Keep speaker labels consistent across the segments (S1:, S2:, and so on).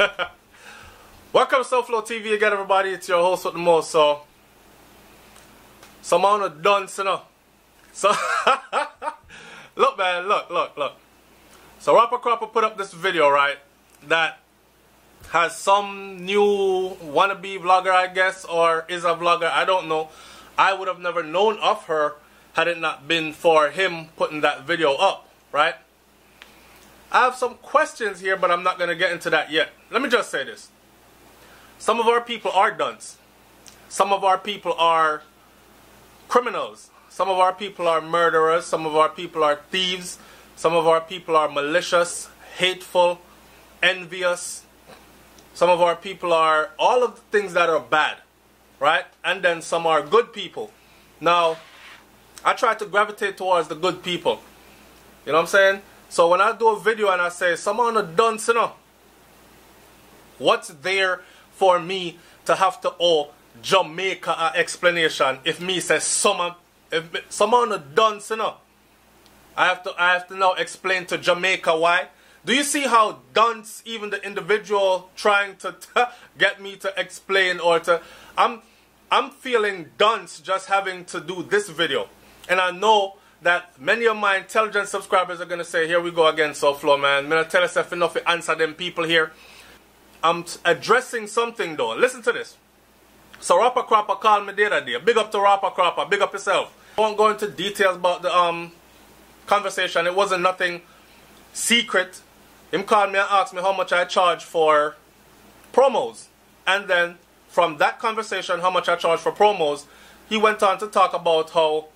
S1: Welcome to Souflo TV again, everybody. It's your host with the most. So, some on dunce, you. So, look, man, look, look, look. So, Rawpa Crawpa put up this video, right? That has some new wannabe vlogger, I guess, or is a vlogger. I don't know. I would have never known of her had it not been for him putting that video up, right? I have some questions here, but I'm not going to get into that yet. Let me just say this. Some of our people are dunce. Some of our people are criminals. Some of our people are murderers. Some of our people are thieves. Some of our people are malicious, hateful, envious. Some of our people are all of the things that are bad, right? And then some are good people. Now, I try to gravitate towards the good people. You know what I'm saying? So when I do a video and I say, someone a dunce, you know, what's there for me to have to owe Jamaica an explanation if me says someone, if someone a dunce, you know, I have to, I have to now explain to Jamaica why. Do you see how dunce even the individual trying to get me to explain or to, I'm, I'm feeling dunce just having to do this video. And I know that many of my intelligent subscribers are going to say, here we go again, Souflo, man. I'm going to tell yourself enough to answer them people here. I'm addressing something, though. Listen to this. So Rawpa Crawpa called me the other day. Big up to Rawpa Crawpa. Big up yourself. I won't go into details about the um conversation. It wasn't nothing secret. Him called me and asked me how much I charge for promos. And then from that conversation, how much I charge for promos, he went on to talk about how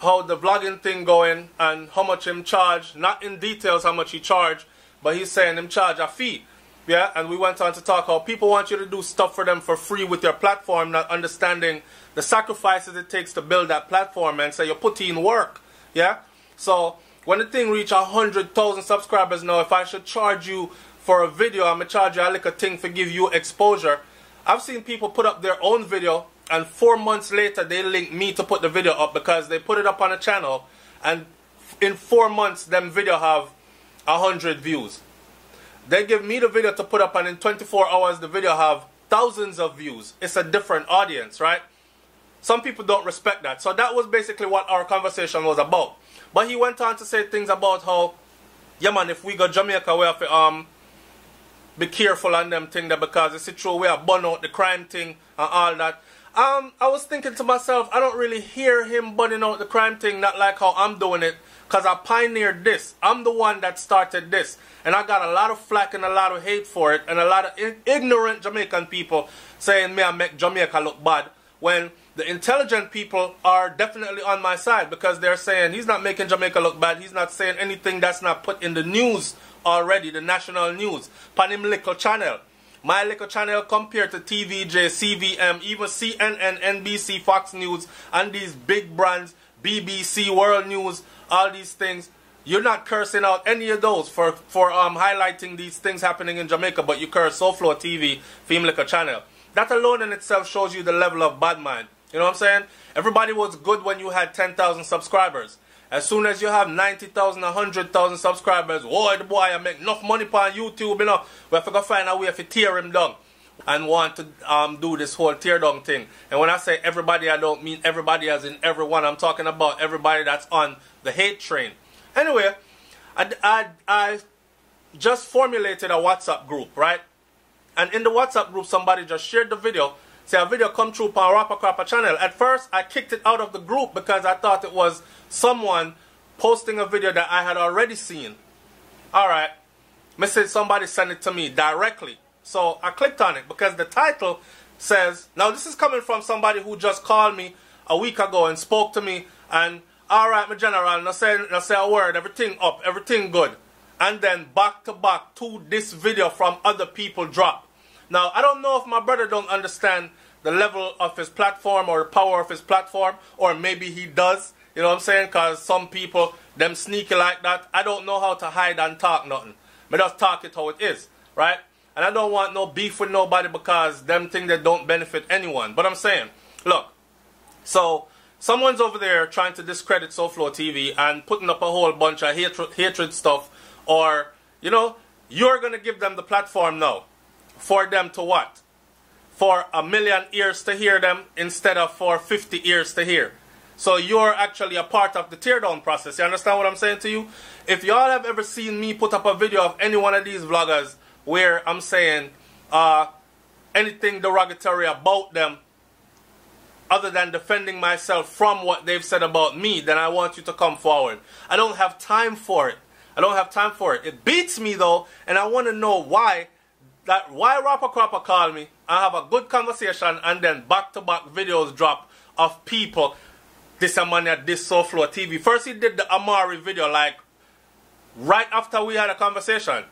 S1: how the vlogging thing going and how much him charge. Not in details how much he charge, but he's saying him charge a fee. Yeah, and we went on to talk how people want you to do stuff for them for free with your platform, not understanding the sacrifices it takes to build that platform and say you put in work. Yeah? So when the thing reach a hundred thousand subscribers now, if I should charge you for a video, I'm gonna charge you a little thing for give you exposure. I've seen people put up their own video and four months later they link me to put the video up because they put it up on a channel and in four months them video have a hundred views. They give me the video to put up and in 24 hours the video have thousands of views. It's a different audience right? Some people don't respect that. So that was basically what our conversation was about. But he went on to say things about how yeah man if we go jamaica we have to um be careful on them thing there because it's true we have burn out the crime thing and all that um, I was thinking to myself, I don't really hear him burning out the crime thing, not like how I'm doing it, because I pioneered this. I'm the one that started this. And I got a lot of flack and a lot of hate for it, and a lot of ignorant Jamaican people saying me I make Jamaica look bad, when the intelligent people are definitely on my side, because they're saying he's not making Jamaica look bad, he's not saying anything that's not put in the news already, the national news, pan him little channel. My little channel compared to TVJ, CVM, even CNN, NBC, Fox News, and these big brands, BBC, World News, all these things. You're not cursing out any of those for, for um, highlighting these things happening in Jamaica, but you curse Souflo TV, Film Liquor Channel. That alone in itself shows you the level of bad mind. You know what I'm saying? Everybody was good when you had 10,000 subscribers. As soon as you have 90,000, 100,000 subscribers, boy, the boy, I make enough money on YouTube, you know. We have to find a way to tear him down and want to um, do this whole tear down thing. And when I say everybody, I don't mean everybody as in everyone. I'm talking about everybody that's on the hate train. Anyway, I, I, I just formulated a WhatsApp group, right? And in the WhatsApp group, somebody just shared the video. Say a video come through on Rawpa Crawpa channel. At first, I kicked it out of the group because I thought it was someone posting a video that I had already seen. Alright, me said somebody sent it to me directly. So I clicked on it because the title says, now this is coming from somebody who just called me a week ago and spoke to me and alright my general, now say, now say a word, everything up, everything good. And then back to back to this video from other people drop. Now I don't know if my brother don't understand the level of his platform or the power of his platform or maybe he does you know what I'm saying? Because some people, them sneaky like that, I don't know how to hide and talk nothing. I just talk it how it is, right? And I don't want no beef with nobody because them things that don't benefit anyone. But I'm saying, look, so someone's over there trying to discredit SoFlo TV and putting up a whole bunch of hatred, hatred stuff or, you know, you're going to give them the platform now for them to what? For a million ears to hear them instead of for 50 ears to hear. So you're actually a part of the teardown process. You understand what I'm saying to you? If y'all have ever seen me put up a video of any one of these vloggers where I'm saying uh, anything derogatory about them other than defending myself from what they've said about me, then I want you to come forward. I don't have time for it. I don't have time for it. It beats me though, and I want to know why that why Rawpa Crawpa call me. I have a good conversation and then back to back videos drop of people. This man at this Souflo TV. First he did the Amari video like right after we had a conversation.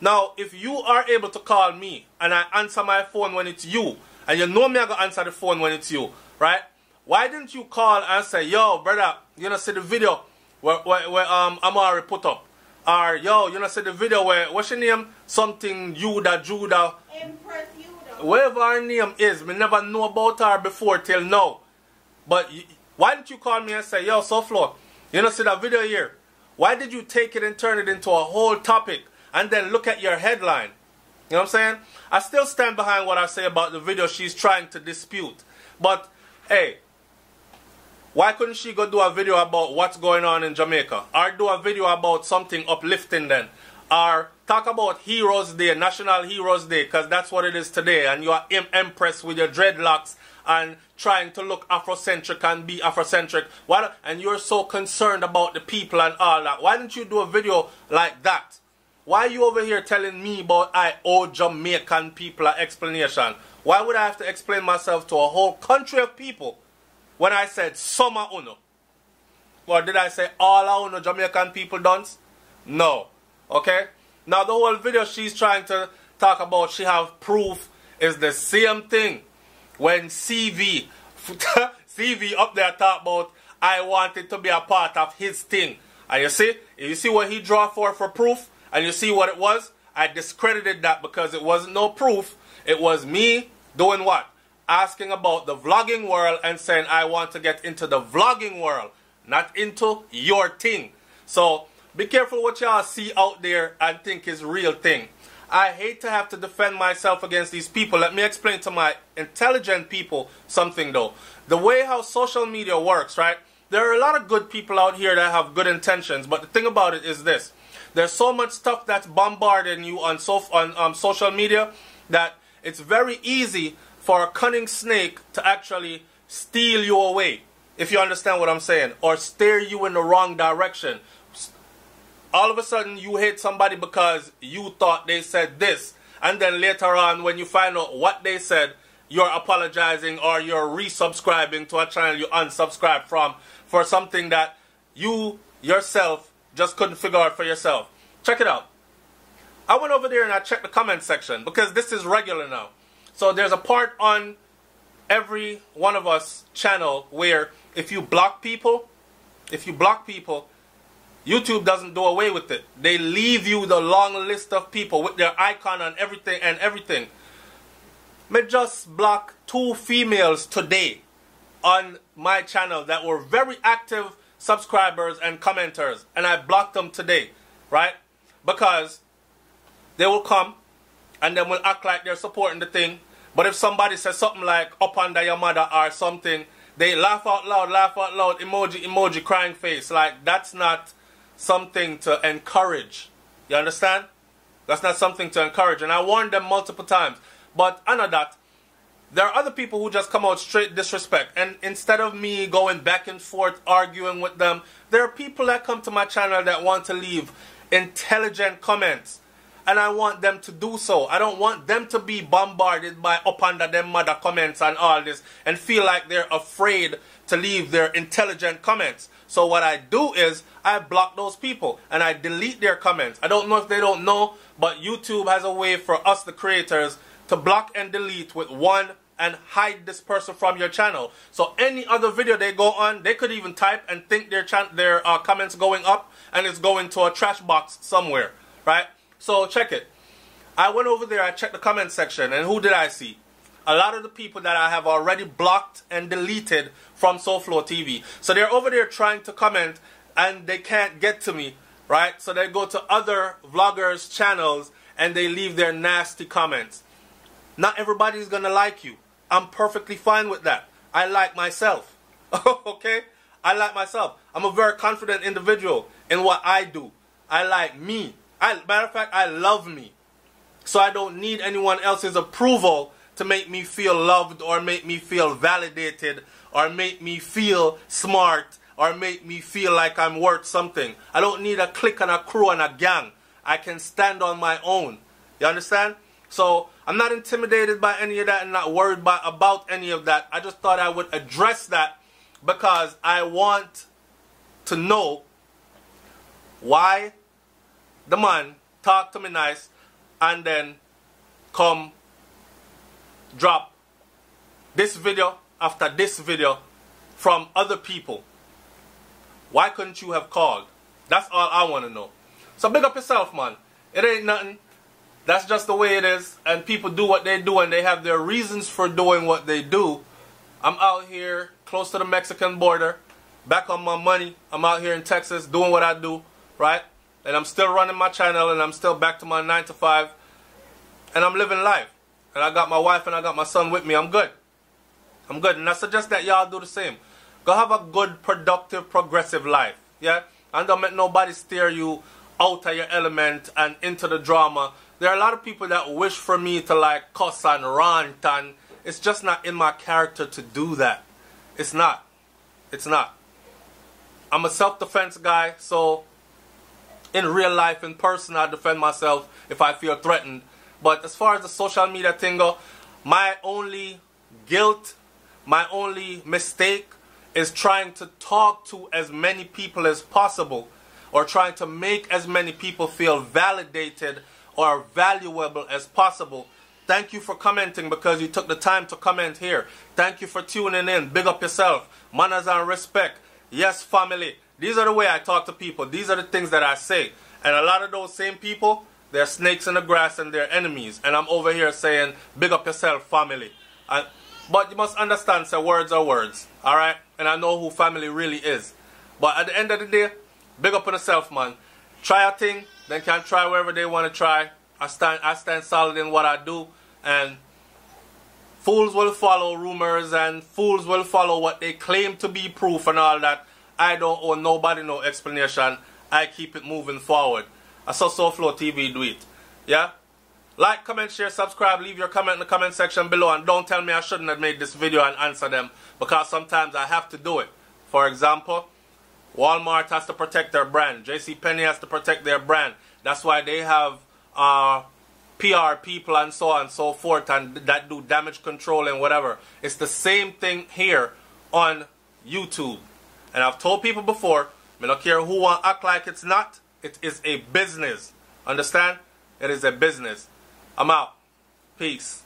S1: Now, if you are able to call me and I answer my phone when it's you, and you know me I gonna answer the phone when it's you, right? Why didn't you call and say, yo, brother, you know, see the video where, where, where um, Amari put up? Or, yo, you know, see the video where, what's your name? Something Judah, Judah.
S2: Empress Judah.
S1: Whatever her name is, me never know about her before till now. But why didn't you call me and say, yo, Souflo, you know, see that video here? Why did you take it and turn it into a whole topic and then look at your headline? You know what I'm saying? I still stand behind what I say about the video she's trying to dispute. But hey, why couldn't she go do a video about what's going on in Jamaica? Or do a video about something uplifting then? Or talk about Heroes Day, National Heroes Day, because that's what it is today. And you are impressed with your dreadlocks and trying to look Afrocentric and be Afrocentric. Why, and you're so concerned about the people and all that. Why didn't you do a video like that? Why are you over here telling me about I owe Jamaican people an explanation? Why would I have to explain myself to a whole country of people when I said of uno? Or did I say all our uno Jamaican people don't? No. Okay? Now the whole video she's trying to talk about, she have proof, is the same thing. When CV, CV up there talk about, I wanted to be a part of his thing. And you see, you see what he draw for for proof? And you see what it was? I discredited that because it wasn't no proof. It was me doing what? Asking about the vlogging world and saying I want to get into the vlogging world, not into your thing. So be careful what y'all see out there and think is real thing. I hate to have to defend myself against these people. Let me explain to my intelligent people something though. The way how social media works, right? There are a lot of good people out here that have good intentions, but the thing about it is this. There's so much stuff that's bombarding you on, so, on um, social media that it's very easy for a cunning snake to actually steal you away, if you understand what I'm saying, or steer you in the wrong direction. All of a sudden, you hate somebody because you thought they said this, and then later on, when you find out what they said, you're apologizing or you're resubscribing to a channel you unsubscribed from for something that you yourself just couldn't figure out for yourself. Check it out. I went over there and I checked the comment section because this is regular now. So there's a part on every one of us channel where if you block people, if you block people, YouTube doesn't do away with it. They leave you the long list of people with their icon and everything and everything. Me just block two females today on my channel that were very active subscribers and commenters, and I blocked them today, right? Because they will come and then will act like they're supporting the thing. But if somebody says something like up under your mother or something, they laugh out loud, laugh out loud, emoji, emoji, crying face. Like that's not something to encourage. You understand? That's not something to encourage. And I warned them multiple times. But under that, there are other people who just come out straight disrespect. And instead of me going back and forth arguing with them, there are people that come to my channel that want to leave intelligent comments. And I want them to do so. I don't want them to be bombarded by up under them mother comments and all this and feel like they're afraid to leave their intelligent comments. So what I do is I block those people and I delete their comments. I don't know if they don't know, but YouTube has a way for us, the creators, to block and delete with one and hide this person from your channel. So any other video they go on, they could even type and think their their uh, comments going up and it's going to a trash box somewhere, right? So check it. I went over there, I checked the comment section, and who did I see? A lot of the people that I have already blocked and deleted from Souflo TV. So they're over there trying to comment and they can't get to me, right? So they go to other vloggers' channels and they leave their nasty comments. Not everybody's to like you. I'm perfectly fine with that. I like myself. okay? I like myself. I'm a very confident individual in what I do. I like me. I, matter of fact, I love me. So I don't need anyone else's approval to make me feel loved or make me feel validated or make me feel smart or make me feel like I'm worth something. I don't need a clique and a crew and a gang. I can stand on my own. You understand? So I'm not intimidated by any of that and not worried by, about any of that. I just thought I would address that because I want to know why the man talk to me nice and then come drop this video after this video from other people. Why couldn't you have called? That's all I want to know. So big up yourself, man. It ain't nothing. That's just the way it is. And people do what they do and they have their reasons for doing what they do. I'm out here close to the Mexican border, back on my money. I'm out here in Texas doing what I do, right? And I'm still running my channel and I'm still back to my 9 to 5. And I'm living life. And I got my wife and I got my son with me. I'm good. I'm good. And I suggest that y'all do the same. Go have a good, productive, progressive life. Yeah? And don't let nobody steer you out of your element and into the drama. There are a lot of people that wish for me to like cuss and rant and it's just not in my character to do that. It's not. It's not. I'm a self-defense guy, so in real life, in person, I defend myself if I feel threatened. But as far as the social media thing go, my only guilt, my only mistake is trying to talk to as many people as possible or trying to make as many people feel validated or valuable as possible. Thank you for commenting because you took the time to comment here. Thank you for tuning in. Big up yourself. Manners and respect. Yes, family. These are the way I talk to people. These are the things that I say. And a lot of those same people, they're snakes in the grass and they're enemies. And I'm over here saying, big up yourself, family. But you must understand, say words are words. Alright? And I know who family really is. But at the end of the day, big up on yourself, man. Try a thing, then can try wherever they want to try. I stand, I stand solid in what I do. And fools will follow rumors and fools will follow what they claim to be proof and all that. I don't owe nobody no explanation. I keep it moving forward. I saw Souflo TV do it. Yeah? Like, comment, share, subscribe, leave your comment in the comment section below and don't tell me I shouldn't have made this video and answer them because sometimes I have to do it. For example, Walmart has to protect their brand. JC Penney has to protect their brand. That's why they have uh, PR people and so on and so forth and that do damage control and whatever. It's the same thing here on YouTube. And I've told people before, I don't care who want act like it's not, it is a business. Understand? It is a business. I'm out. Peace.